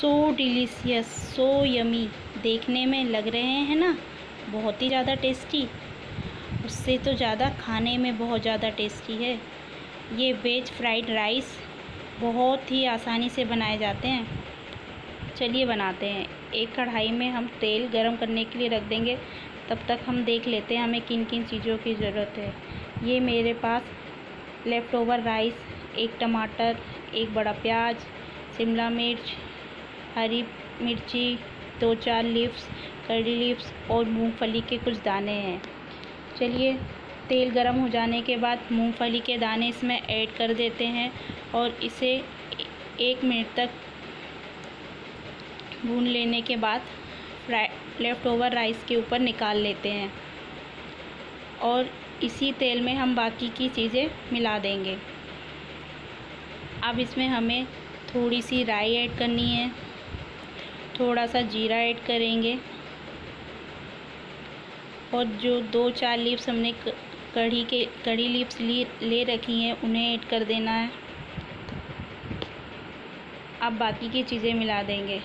सो delicious so yummy देखने में लग रहे हैं ना? बहुत ही ज़्यादा टेस्टी उससे तो ज़्यादा खाने में बहुत ज़्यादा टेस्टी है। ये वेज फ्राइड राइस बहुत ही आसानी से बनाए जाते हैं। चलिए बनाते हैं। एक कढ़ाई में हम तेल गरम करने के लिए रख देंगे। तब तक हम देख लेते हैं हमें किन किन चीज़ों की ज़रूरत है। ये मेरे पास लेफ़्ट ओवर राइस एक टमाटर, एक बड़ा प्याज, शिमला मिर्च हरी मिर्ची, दो चार लीव्स करी लीव्स और मूंगफली के कुछ दाने हैं। चलिए, तेल गरम हो जाने के बाद मूंगफली के दाने इसमें ऐड कर देते हैं और इसे एक मिनट तक भून लेने के बाद लेफ़्ट ओवर राइस के ऊपर निकाल लेते हैं। और इसी तेल में हम बाकी की चीज़ें मिला देंगे। अब इसमें हमें थोड़ी सी राई ऐड करनी है। थोड़ा सा जीरा ऐड करेंगे। और जो दो चार लीव्स हमने कढ़ी के, कढ़ी लीव्स ली, ले रखी हैं, उन्हें ऐड कर देना है। अब बाकी की चीज़ें मिला देंगे।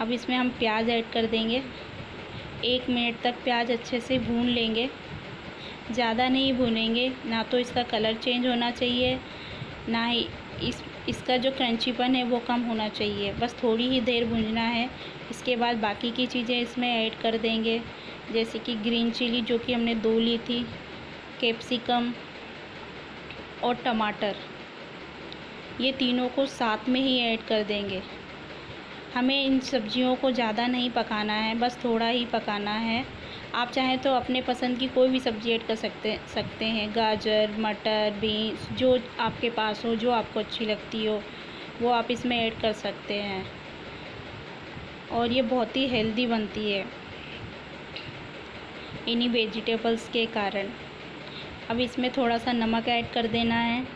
अब इसमें हम प्याज ऐड कर देंगे। एक मिनट तक प्याज अच्छे से भून लेंगे। ज़्यादा नहीं भूनेंगे, ना तो इसका कलर चेंज होना चाहिए, ना ही इस इसका जो क्रंचीपन है वो कम होना चाहिए। बस थोड़ी ही देर भूनना है, इसके बाद बाकी की चीज़ें इसमें ऐड कर देंगे। जैसे कि ग्रीन चिली जो कि हमने दो ली थी, कैप्सिकम और टमाटर, ये तीनों को साथ में ही ऐड कर देंगे। हमें इन सब्जियों को ज़्यादा नहीं पकाना है, बस थोड़ा ही पकाना है। आप चाहें तो अपने पसंद की कोई भी सब्ज़ी ऐड कर सकते सकते हैं। गाजर, मटर, बीन्स, जो आपके पास हो, जो आपको अच्छी लगती हो, वो आप इसमें ऐड कर सकते हैं। और ये बहुत ही हेल्दी बनती है। इन्हीं वेजिटेबल्स के कारण। अब इसमें थोड़ा सा नमक ऐड कर देना है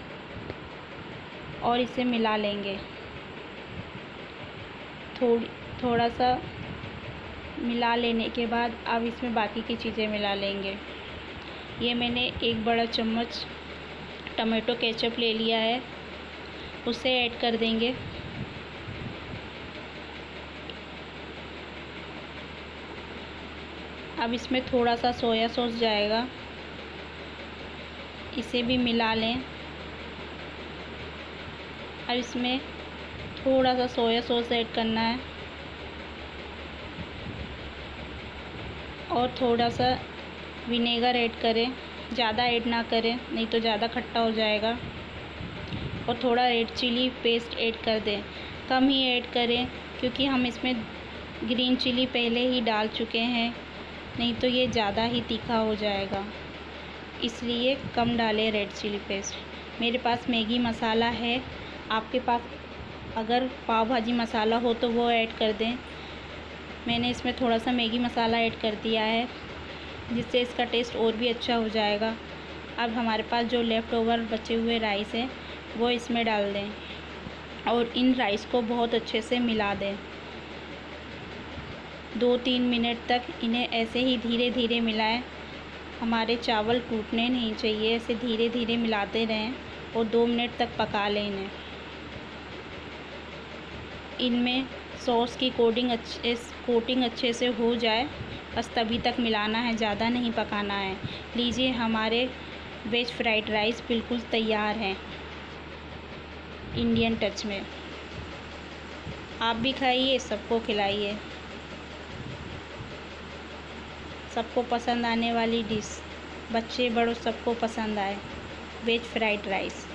और इसे मिला लेंगे। थोड़ी थोड़ा सा मिला लेने के बाद अब इसमें बाकी की चीज़ें मिला लेंगे। ये मैंने एक बड़ा चम्मच टमाटो केचप ले लिया है। उसे ऐड कर देंगे। अब इसमें थोड़ा सा सोया सॉस जाएगा। इसे भी मिला लें। अब इसमें थोड़ा सा सोया सॉस ऐड करना है। और थोड़ा सा विनेगर ऐड करें, ज़्यादा ऐड ना करें, नहीं तो ज़्यादा खट्टा हो जाएगा। और थोड़ा रेड चिली पेस्ट ऐड कर दें। कम ही ऐड करें, क्योंकि हम इसमें ग्रीन चिली पहले ही डाल चुके हैं, नहीं तो ये ज़्यादा ही तीखा हो जाएगा। इसलिए कम डालें रेड चिली पेस्ट। मेरे पास मैगी मसाला है, आपके पास अगर पाव भाजी मसाला हो तो वो ऐड कर दें। मैंने इसमें थोड़ा सा मैगी मसाला ऐड कर दिया है, जिससे इसका टेस्ट और भी अच्छा हो जाएगा। अब हमारे पास जो लेफ़्ट ओवर बचे हुए राइस हैं, वो इसमें डाल दें और इन राइस को बहुत अच्छे से मिला दें। दो तीन मिनट तक इन्हें ऐसे ही धीरे धीरे मिलाएँ। हमारे चावल टूटने नहीं चाहिए, ऐसे धीरे धीरे मिलाते रहें और दो मिनट तक पका लें इन्हें। इनमें सॉस की कोटिंग अच्छे कोटिंग अच्छे से हो जाए, बस तभी तक मिलाना है, ज़्यादा नहीं पकाना है। लीजिए, हमारे वेज फ्राइड राइस बिल्कुल तैयार हैं। इंडियन टच में। आप भी खाइए, सबको खिलाइए। सबको पसंद आने वाली डिश, बच्चे बड़ों सबको पसंद आए, वेज फ्राइड राइस।